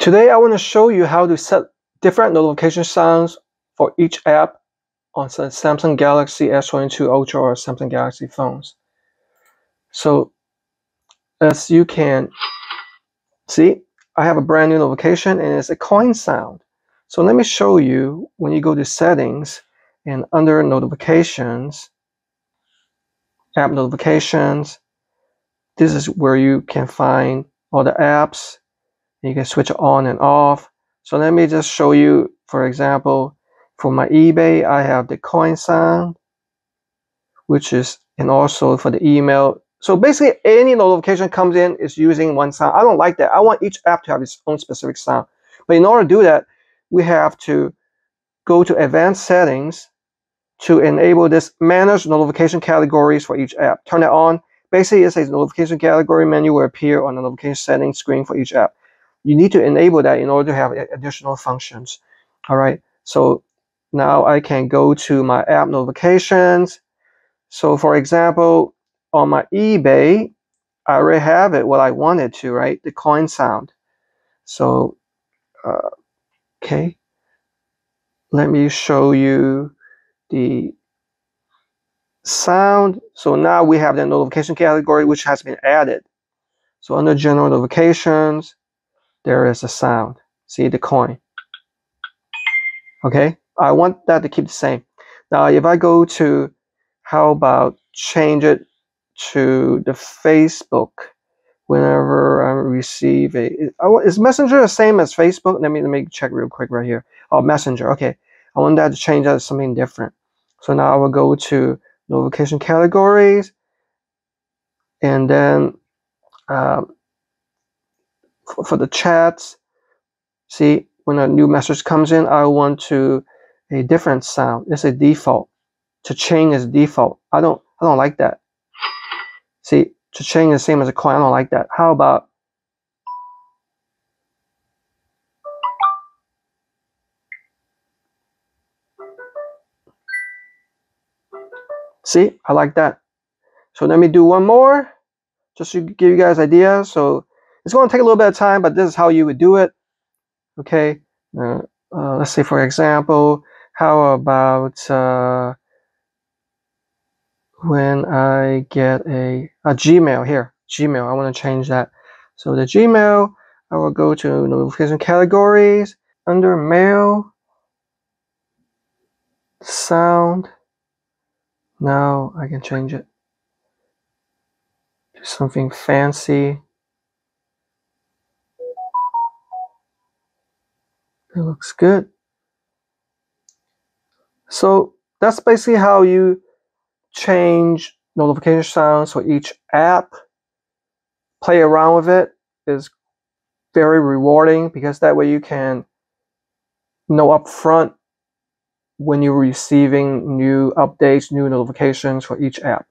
Today I want to show you how to set different notification sounds for each app on Samsung Galaxy S22 Ultra or Samsung Galaxy phones. So as you can see, I have a brand new notification and it's a coin sound. So let me show you when you go to settings and under notifications, app notifications, this is where you can find all the apps you can switch on and off. So let me just show you, for example, for my eBay, I have the coin sound, which is, and also for the email. So basically any notification comes in is using one sound. I don't like that. I want each app to have its own specific sound. But in order to do that, we have to go to advanced settings to enable this manage notification categories for each app. Turn it on. Basically, it says notification category menu will appear on the notification settings screen for each app you need to enable that in order to have additional functions. All right, so now I can go to my app notifications. So for example, on my eBay, I already have it what I wanted to, right? The coin sound. So, uh, okay, let me show you the sound. So now we have the notification category, which has been added. So under general notifications, there is a sound. See the coin. Okay, I want that to keep the same. Now, if I go to, how about change it to the Facebook whenever I receive a, is Messenger the same as Facebook? Let me, let me check real quick right here. Oh, Messenger, okay. I want that to change that to something different. So now I will go to notification categories and then um, for the chats, see, when a new message comes in, I want to a different sound. It's a default. To change is default. I don't I don't like that. See, to change the same as a coin, I don't like that. How about See, I like that. So let me do one more, just to give you guys idea. So it's going to take a little bit of time, but this is how you would do it. Okay. Uh, uh, let's say, for example, how about uh, when I get a, a Gmail here, Gmail, I want to change that. So the Gmail, I will go to notification categories under mail, sound. Now I can change it to something fancy. It looks good. So that's basically how you change notification sounds for each app. Play around with it is very rewarding because that way you can know upfront when you're receiving new updates, new notifications for each app.